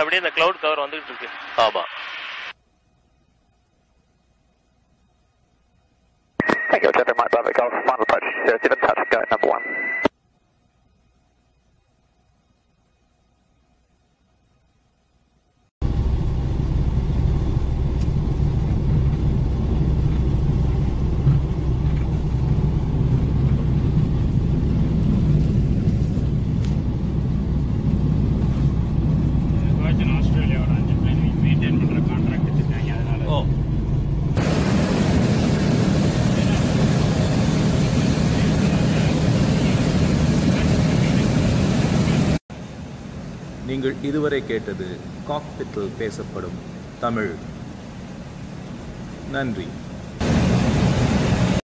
இந்த அப்படியே இந்த கிளவுட் கவர் வந்துகிட்டு இருக்கு. ஆமா. Thank you, Mike Bravo நீங்கள் இதுவரை கேட்டது காக்பிட்டில் பேசப்படும் தமிழ். நன்றி.